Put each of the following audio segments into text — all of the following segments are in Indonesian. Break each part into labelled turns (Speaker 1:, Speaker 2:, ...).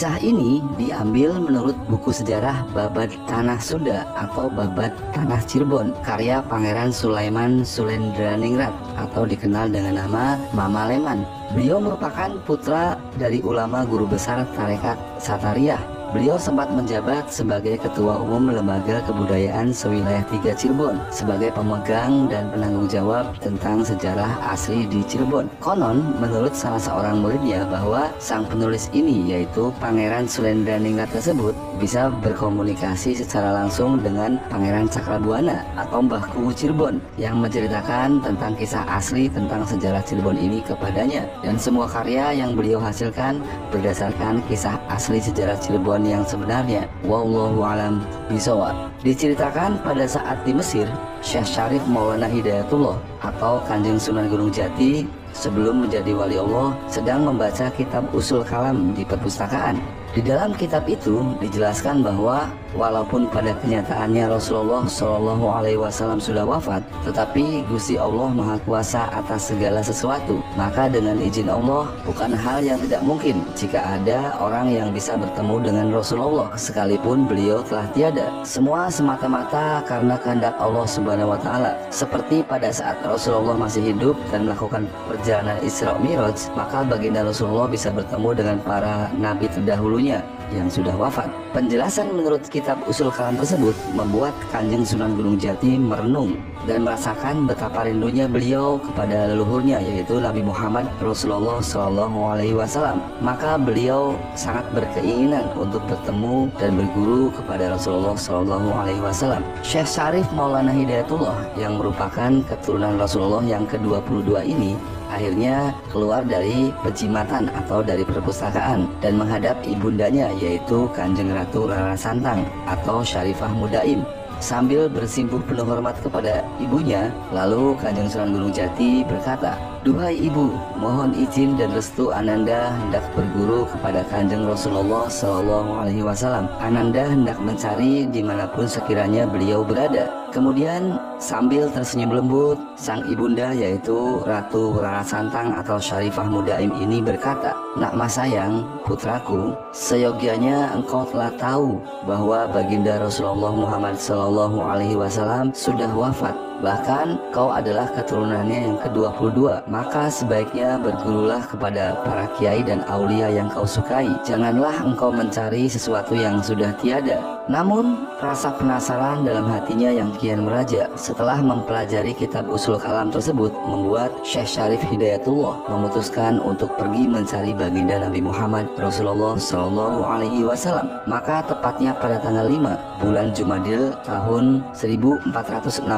Speaker 1: Kisah ini diambil menurut buku sejarah Babat Tanah Sunda atau Babat Tanah Cirebon karya Pangeran Sulaiman Sulendraningrat atau dikenal dengan nama Mama Leman. Beliau merupakan putra dari ulama guru besar tarekat Satariyah Beliau sempat menjabat sebagai Ketua Umum Lembaga Kebudayaan Sewilayah Tiga Cirebon sebagai pemegang dan penanggung jawab tentang sejarah asli di Cirebon. Konon, menurut salah seorang muridnya bahwa sang penulis ini yaitu Pangeran Sulendraningrat tersebut bisa berkomunikasi secara langsung dengan Pangeran Cakrabuana atau Mbah Kuwu Cirebon yang menceritakan tentang kisah asli tentang sejarah Cirebon ini kepadanya dan semua karya yang beliau hasilkan berdasarkan kisah asli sejarah Cirebon yang sebenarnya. Wallahu alam bisawab. Diceritakan pada saat di Mesir, Syekh Syarif Maulana Hidayatullah atau Kanjeng Sunan Gunung Jati sebelum menjadi wali Allah sedang membaca kitab usul kalam di perpustakaan. Di dalam kitab itu dijelaskan bahwa walaupun pada kenyataannya Rasulullah Shallallahu Alaihi Wasallam sudah wafat, tetapi Gusti Allah Maha Kuasa atas segala sesuatu. Maka dengan izin Allah bukan hal yang tidak mungkin jika ada orang yang bisa bertemu dengan Rasulullah sekalipun beliau telah tiada. Semua semata-mata karena kehendak Allah Subhanahu Wa Taala. Seperti pada saat Rasulullah masih hidup dan melakukan perjalanan Isra Miraj, maka baginda Rasulullah bisa bertemu dengan para nabi terdahulu yang sudah wafat. Penjelasan menurut kitab usul kalam tersebut membuat Kanjeng Sunan Gunung Jati merenung dan merasakan betapa rindunya beliau kepada leluhurnya yaitu Nabi Muhammad Rasulullah Shallallahu Alaihi Wasallam. Maka beliau sangat berkeinginan untuk bertemu dan berguru kepada Rasulullah Shallallahu Alaihi Wasallam. Syekh Syarif Maulana Hidayatullah yang merupakan keturunan Rasulullah yang ke-22 ini akhirnya keluar dari pejimatan atau dari perpustakaan dan menghadap ibundanya yaitu Kanjeng Ratu Rara Santang atau Syarifah Mudaim sambil bersimpuh penuh hormat kepada ibunya lalu Kanjeng Sunan Gunung Jati berkata Duhai ibu, mohon izin dan restu Ananda hendak berguru kepada Kanjeng Rasulullah Shallallahu Alaihi Wasallam. Ananda hendak mencari di mana pun sekiranya beliau berada. Kemudian sambil tersenyum lembut, sang ibunda yaitu Ratu Rara Santang atau Syarifah Mudaim ini berkata, Nak mas sayang, putraku, seyogianya engkau telah tahu bahwa baginda Rasulullah Muhammad Shallallahu Alaihi Wasallam sudah wafat Bahkan kau adalah keturunannya yang ke-22 Maka sebaiknya bergurulah kepada para kiai dan aulia yang kau sukai. Janganlah engkau mencari sesuatu yang sudah tiada. Namun rasa penasaran dalam hatinya yang kian meraja. Setelah mempelajari kitab usul kalam tersebut Membuat Syekh Syarif Hidayatullah memutuskan untuk pergi mencari baginda Nabi Muhammad Rasulullah Shallallahu Alaihi Wasallam. Maka tepatnya pada tanggal 5 bulan Jumadil tahun 1466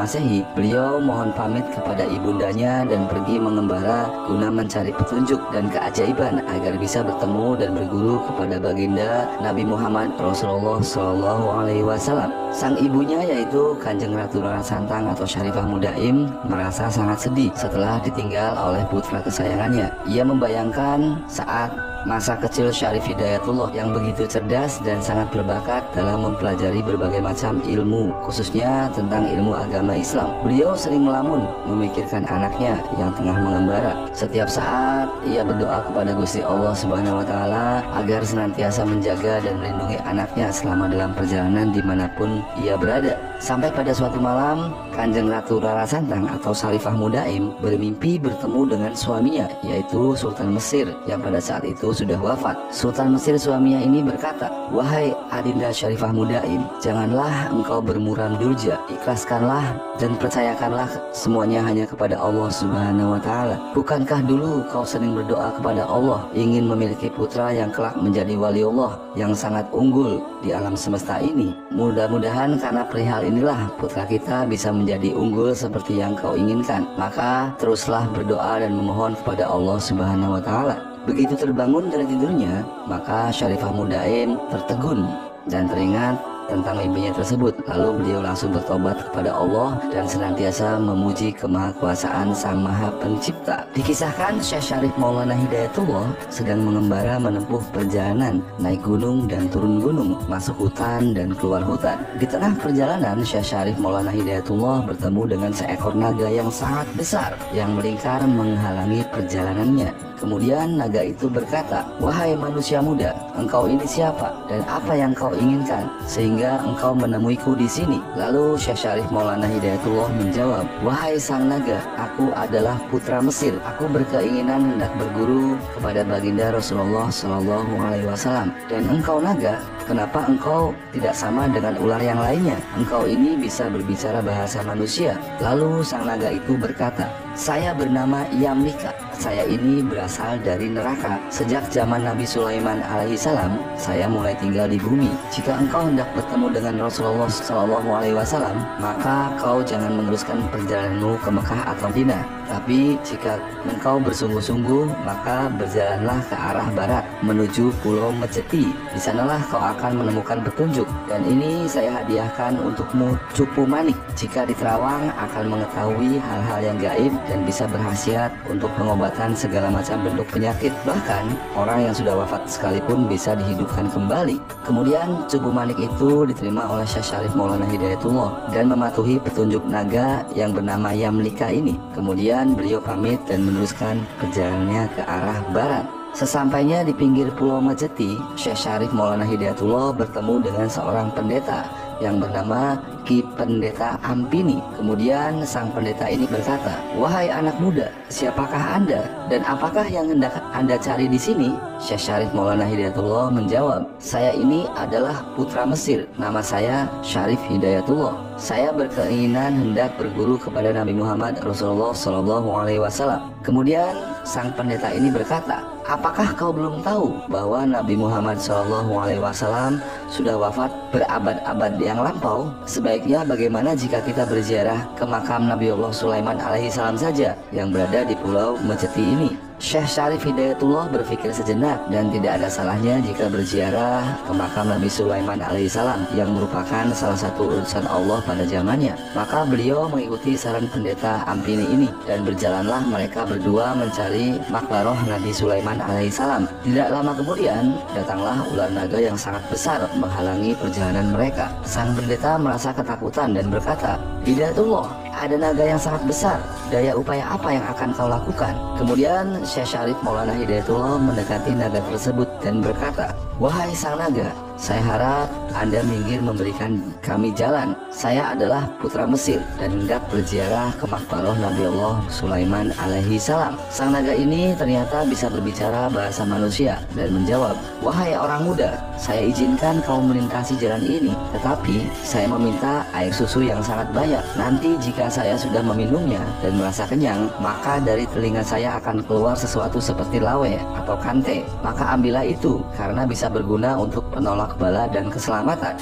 Speaker 1: Masehi, beliau mohon pamit kepada ibundanya dan pergi mengembara guna mencari petunjuk dan keajaiban agar bisa bertemu dan berguru kepada baginda Nabi Muhammad Rasulullah Shallallahu Alaihi Wasallam. Sang ibunya yaitu Kanjeng Ratu Rara Santang atau Syarifah Mudaim merasa sangat sedih setelah ditinggal oleh putra kesayangannya. Ia membayangkan saat Masa kecil Syarif Hidayatullah yang begitu cerdas dan sangat berbakat dalam mempelajari berbagai macam ilmu, khususnya tentang ilmu agama Islam. Beliau sering melamun memikirkan anaknya yang tengah mengembara. Setiap saat ia berdoa kepada Gusti Allah Subhanahu wa taala agar senantiasa menjaga dan melindungi anaknya selama dalam perjalanan di mana pun ia berada. Sampai pada suatu malam, Kanjeng Ratu Rara Santang atau Salifah Mudaim bermimpi bertemu dengan suaminya yaitu Sultan Mesir yang pada saat itu sudah wafat. Sultan Mesir suaminya ini berkata, Wahai Adinda Syarifah Mudaim, janganlah engkau bermuram durja, ikhlaskanlah dan percayakanlah semuanya hanya kepada Allah Subhanahu wa taala. Bukankah dulu kau sering berdoa kepada Allah ingin memiliki putra yang kelak menjadi wali Allah yang sangat unggul di alam semesta ini? Mudah-mudahan karena perihal inilah putra kita bisa menjadi unggul seperti yang kau inginkan. Maka teruslah berdoa dan memohon kepada Allah Subhanahu wa taala. Begitu terbangun dari tidurnya, maka Syarifah Mudain tertegun dan teringat tentang mimpinya tersebut. Lalu beliau langsung bertobat kepada Allah dan senantiasa memuji kemahakuasaan Sang Maha Pencipta. Dikisahkan Syekh Syarif Maulana Hidayatullah sedang mengembara menempuh perjalanan naik gunung dan turun gunung, masuk hutan dan keluar hutan. Di tengah perjalanan Syekh Syarif Maulana Hidayatullah bertemu dengan seekor naga yang sangat besar yang melingkar menghalangi perjalanannya. Kemudian naga itu berkata, Wahai manusia muda, engkau ini siapa dan apa yang kau inginkan sehingga engkau menemuiku di sini? Lalu Syekh Syarif Maulana Hidayatullah menjawab, Wahai sang naga, aku adalah putra Mesir. Aku berkeinginan hendak berguru kepada baginda Rasulullah Shallallahu Alaihi Wasallam. Dan engkau naga, kenapa engkau tidak sama dengan ular yang lainnya? Engkau ini bisa berbicara bahasa manusia. Lalu sang naga itu berkata, saya bernama Yamlika. Saya ini berasal dari neraka. Sejak zaman Nabi Sulaiman alaihissalam, saya mulai tinggal di bumi. Jika engkau hendak bertemu dengan Rasulullah wasallam, maka kau jangan meneruskan perjalananmu ke Mekah atau Madinah. Tapi jika engkau bersungguh-sungguh, maka berjalanlah ke arah barat menuju Pulau Meceti. Di sanalah kau akan menemukan petunjuk. Dan ini saya hadiahkan untukmu cupu manik. Jika di Terawang akan mengetahui hal-hal yang gaib dan bisa berhasiat untuk pengobatan segala macam bentuk penyakit. Bahkan orang yang sudah wafat sekalipun bisa dihidupkan kembali. Kemudian cupu manik itu diterima oleh Syekh Syarif Maulana Hidayatullah dan mematuhi petunjuk naga yang bernama Yamlika ini. Kemudian Kemudian beliau pamit dan meneruskan perjalanannya ke arah barat. Sesampainya di pinggir Pulau Majeti, Syekh Syarif Maulana Hidayatullah bertemu dengan seorang pendeta yang bernama Ki Pendeta Ampini. Kemudian sang pendeta ini berkata, "Wahai anak muda, siapakah Anda dan apakah yang hendak Anda cari di sini?" Syekh Syarif Maulana Hidayatullah menjawab, "Saya ini adalah putra Mesir. Nama saya Syarif Hidayatullah. Saya berkeinginan hendak berguru kepada Nabi Muhammad Rasulullah Shallallahu alaihi wasallam." Kemudian sang pendeta ini berkata, Apakah kau belum tahu bahwa Nabi Muhammad SAW sudah wafat berabad-abad yang lampau? Sebaiknya bagaimana jika kita berziarah ke makam Nabi Allah Sulaiman alaihissalam saja yang berada di pulau Meceti ini? Syekh Syarif Hidayatullah berpikir sejenak dan tidak ada salahnya jika berziarah ke makam Nabi Sulaiman alaihissalam yang merupakan salah satu urusan Allah pada zamannya. Maka beliau mengikuti saran pendeta Ampini ini dan berjalanlah mereka berdua mencari makbaroh Nabi Sulaiman alaihissalam. Tidak lama kemudian datanglah ular naga yang sangat besar menghalangi perjalanan mereka. Sang pendeta merasa ketakutan dan berkata, Hidayatullah, ada naga yang sangat besar. Daya upaya apa yang akan kau lakukan? Kemudian Syekh Syarif Maulana Hidayatullah mendekati naga tersebut dan berkata, Wahai sang naga, saya harap Anda minggir memberikan kami jalan. Saya adalah putra Mesir dan hendak berziarah ke makbaroh Nabi Allah Sulaiman alaihi salam. Sang naga ini ternyata bisa berbicara bahasa manusia dan menjawab, Wahai orang muda, saya izinkan kau melintasi jalan ini, tetapi saya meminta air susu yang sangat banyak. Nanti jika saya sudah meminumnya dan merasa kenyang, maka dari telinga saya akan keluar sesuatu seperti lawe atau kante. Maka ambillah itu karena bisa berguna untuk penolak bala dan keselamatan.